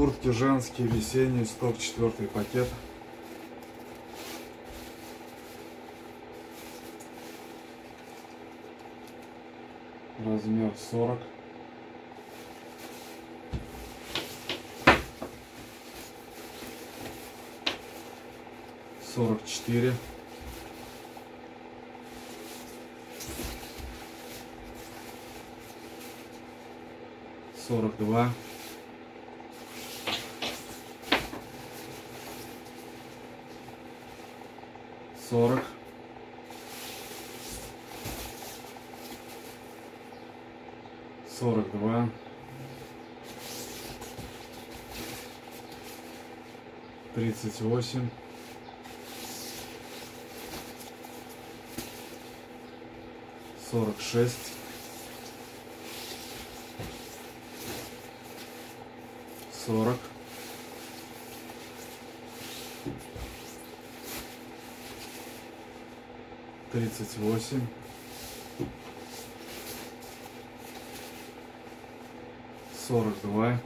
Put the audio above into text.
Куртки женские, весенние, сток, четвертый пакет. Размер 40. Сорок четыре. Сорок два. Сорок. Сорок два. Тридцать восемь. Сорок шесть. Сорок. Тридцать восемь. Сорок два.